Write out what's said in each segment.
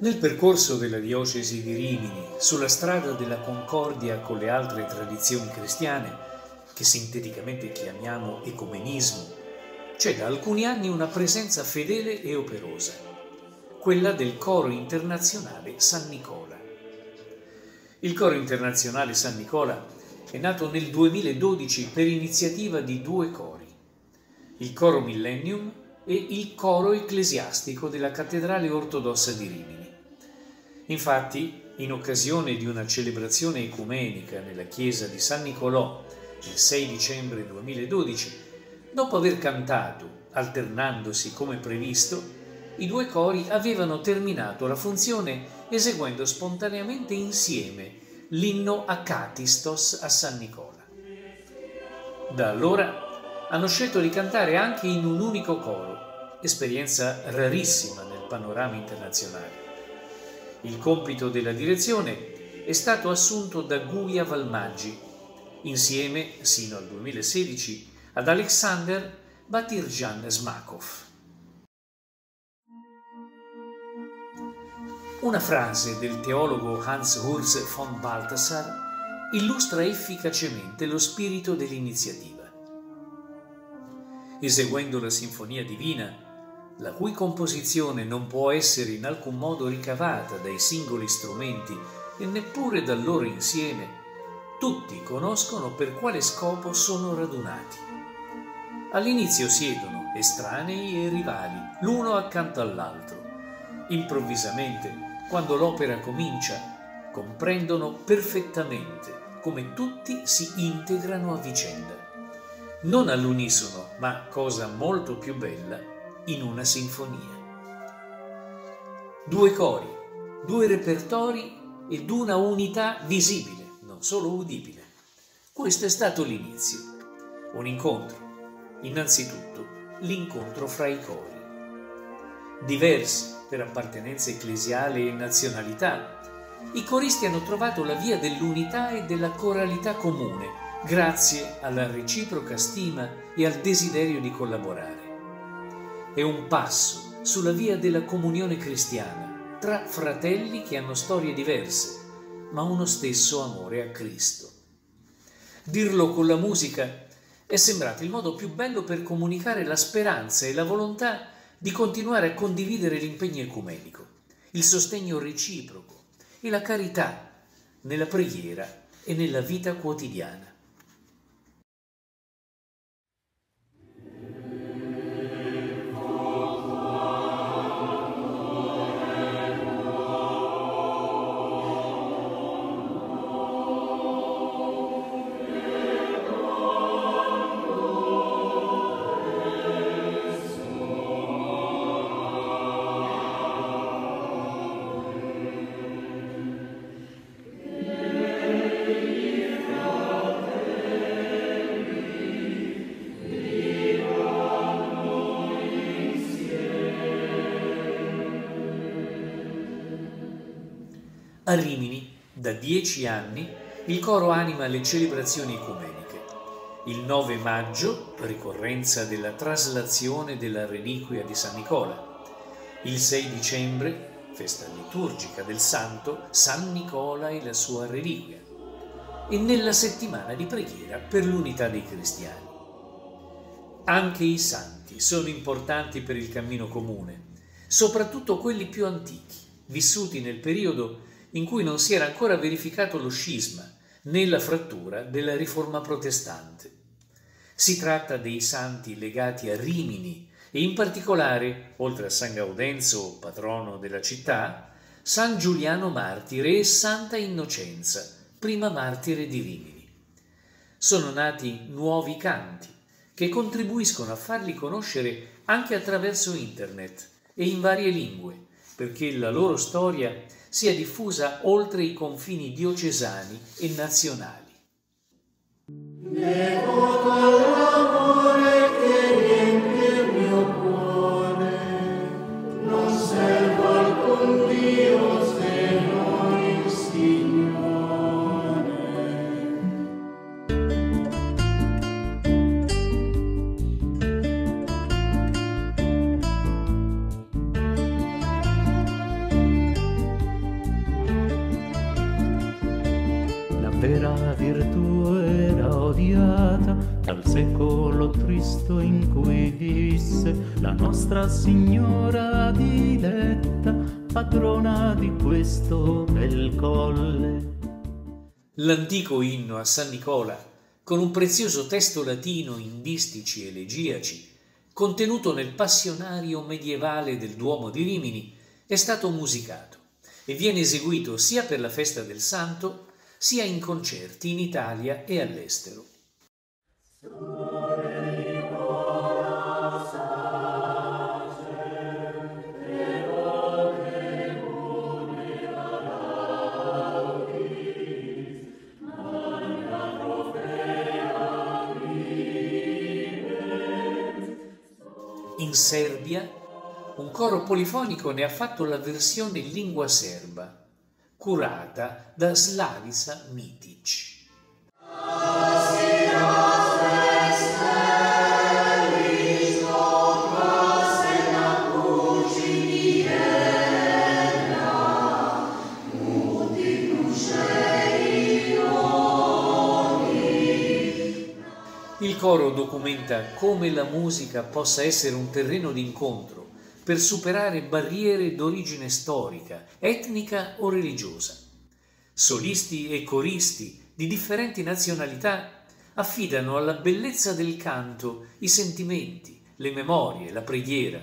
Nel percorso della diocesi di Rimini, sulla strada della concordia con le altre tradizioni cristiane, che sinteticamente chiamiamo ecumenismo, c'è da alcuni anni una presenza fedele e operosa, quella del Coro Internazionale San Nicola. Il Coro Internazionale San Nicola è nato nel 2012 per iniziativa di due cori, il Coro Millennium e il Coro Ecclesiastico della Cattedrale Ortodossa di Rimini. Infatti, in occasione di una celebrazione ecumenica nella chiesa di San Nicolò il 6 dicembre 2012, dopo aver cantato, alternandosi come previsto, i due cori avevano terminato la funzione eseguendo spontaneamente insieme l'inno Acatistos a San Nicola. Da allora hanno scelto di cantare anche in un unico coro, esperienza rarissima nel panorama internazionale. Il compito della direzione è stato assunto da Guia Valmaggi, insieme, sino al 2016, ad Alexander Batirjan Smakov. Una frase del teologo Hans Urs von Balthasar illustra efficacemente lo spirito dell'iniziativa. Eseguendo la Sinfonia Divina, la cui composizione non può essere in alcun modo ricavata dai singoli strumenti e neppure dal loro insieme, tutti conoscono per quale scopo sono radunati. All'inizio siedono estranei e rivali, l'uno accanto all'altro. Improvvisamente, quando l'opera comincia, comprendono perfettamente come tutti si integrano a vicenda. Non all'unisono, ma cosa molto più bella, in una sinfonia. Due cori, due repertori ed una unità visibile, non solo udibile. Questo è stato l'inizio. Un incontro. Innanzitutto l'incontro fra i cori. Diversi per appartenenza ecclesiale e nazionalità, i coristi hanno trovato la via dell'unità e della coralità comune, grazie alla reciproca stima e al desiderio di collaborare è un passo sulla via della comunione cristiana tra fratelli che hanno storie diverse, ma uno stesso amore a Cristo. Dirlo con la musica è sembrato il modo più bello per comunicare la speranza e la volontà di continuare a condividere l'impegno ecumenico, il sostegno reciproco e la carità nella preghiera e nella vita quotidiana. A Rimini, da dieci anni, il coro anima le celebrazioni ecumeniche. Il 9 maggio, ricorrenza della traslazione della reliquia di San Nicola. Il 6 dicembre, festa liturgica del santo, San Nicola e la sua reliquia. E nella settimana di preghiera per l'unità dei cristiani. Anche i santi sono importanti per il cammino comune, soprattutto quelli più antichi, vissuti nel periodo in cui non si era ancora verificato lo scisma né la frattura della riforma protestante. Si tratta dei santi legati a Rimini e in particolare, oltre a San Gaudenzo, patrono della città, San Giuliano Martire e Santa Innocenza, prima martire di Rimini. Sono nati nuovi canti che contribuiscono a farli conoscere anche attraverso internet e in varie lingue, perché la loro storia sia diffusa oltre i confini diocesani e nazionali. La virtù era odiata dal secolo tristo in cui visse la nostra signora diletta, padrona di questo bel colle. L'antico inno a San Nicola, con un prezioso testo latino in distici elegiaci, contenuto nel passionario medievale del Duomo di Rimini, è stato musicato e viene eseguito sia per la festa del Santo sia in concerti in Italia e all'estero. In Serbia un coro polifonico ne ha fatto la versione in lingua serba, curata da Slavica Mitic. Il coro documenta come la musica possa essere un terreno d'incontro per superare barriere d'origine storica, etnica o religiosa. Solisti e coristi di differenti nazionalità affidano alla bellezza del canto i sentimenti, le memorie, la preghiera,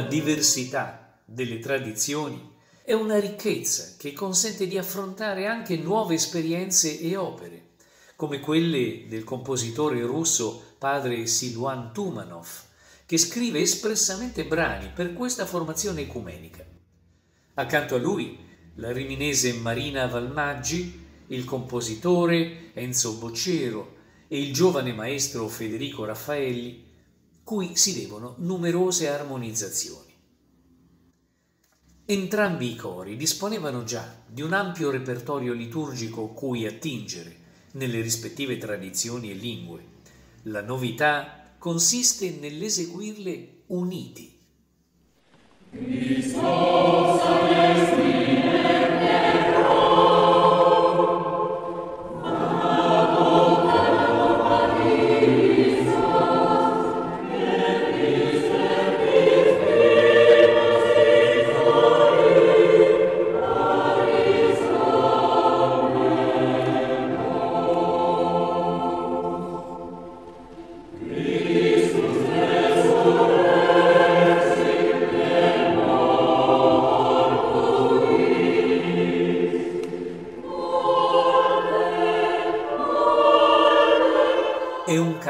diversità delle tradizioni è una ricchezza che consente di affrontare anche nuove esperienze e opere, come quelle del compositore russo padre Siluan Tumanov, che scrive espressamente brani per questa formazione ecumenica. Accanto a lui la riminese Marina Valmaggi, il compositore Enzo Boccero e il giovane maestro Federico Raffaelli, cui si devono numerose armonizzazioni. Entrambi i cori disponevano già di un ampio repertorio liturgico cui attingere nelle rispettive tradizioni e lingue. La novità consiste nell'eseguirle uniti. Christos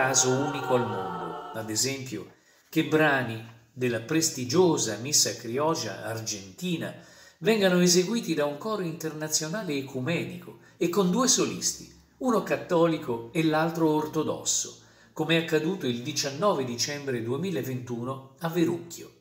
caso unico al mondo, ad esempio, che brani della prestigiosa Missa Criogia argentina vengano eseguiti da un coro internazionale ecumenico e con due solisti, uno cattolico e l'altro ortodosso, come è accaduto il 19 dicembre 2021 a Verucchio.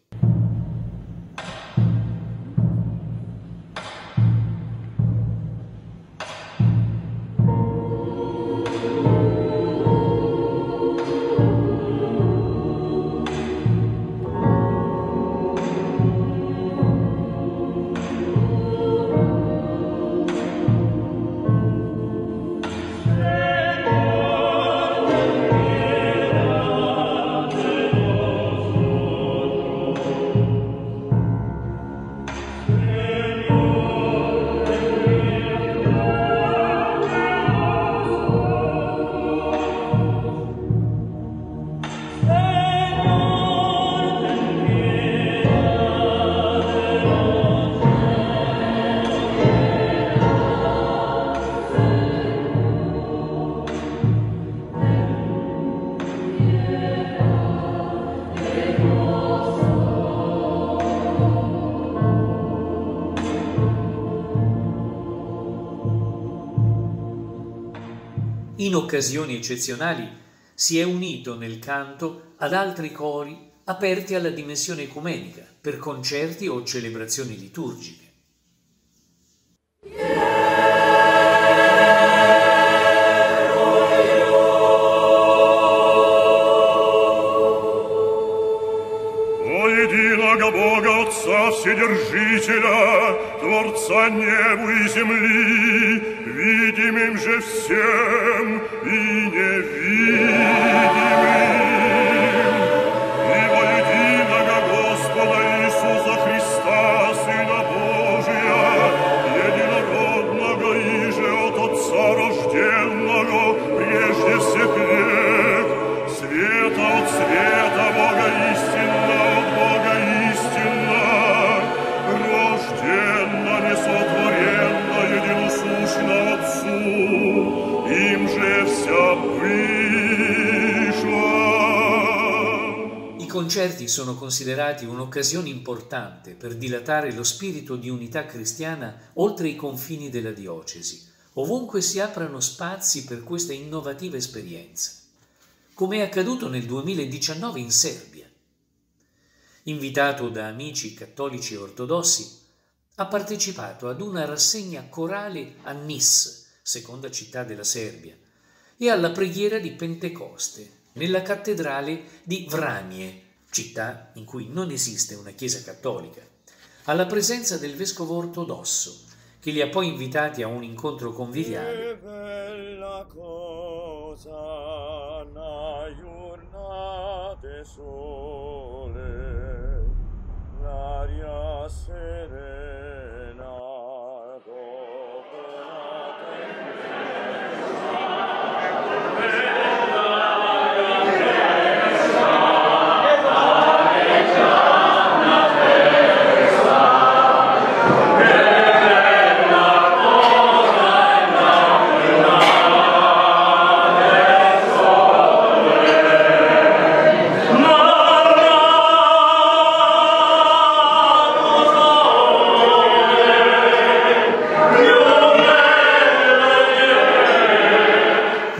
In occasioni eccezionali, si è unito nel canto ad altri cori aperti alla dimensione ecumenica per concerti o celebrazioni liturgiche. Sono considerati un'occasione importante per dilatare lo spirito di unità cristiana oltre i confini della diocesi, ovunque si aprano spazi per questa innovativa esperienza, come è accaduto nel 2019 in Serbia. Invitato da amici cattolici e ortodossi, ha partecipato ad una rassegna corale a Nis, seconda città della Serbia, e alla preghiera di Pentecoste nella cattedrale di Vranje, città in cui non esiste una chiesa cattolica, alla presenza del vescovo ortodosso, che li ha poi invitati a un incontro conviviale. l'aria serena.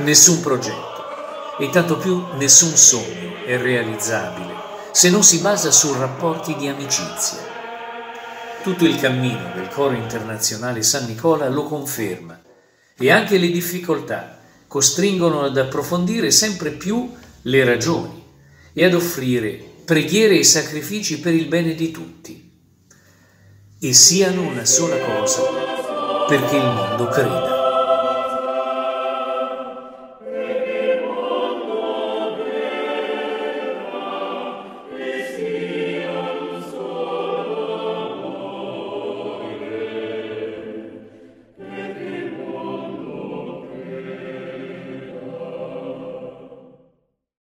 Nessun progetto e tanto più nessun sogno è realizzabile se non si basa su rapporti di amicizia. Tutto il cammino del coro internazionale San Nicola lo conferma e anche le difficoltà costringono ad approfondire sempre più le ragioni e ad offrire preghiere e sacrifici per il bene di tutti e siano una sola cosa perché il mondo creda.